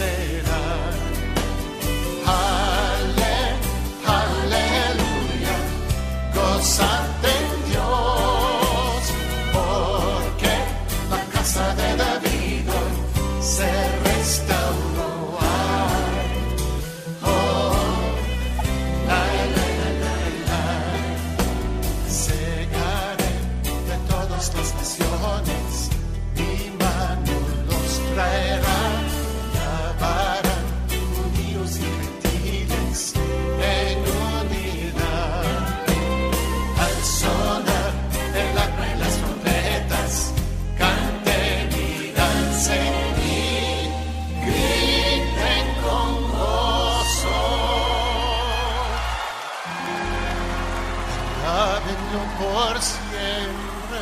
say. Por siempre.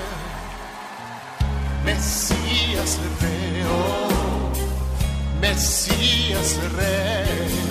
Mesías Rey, oh, Mesías Rey.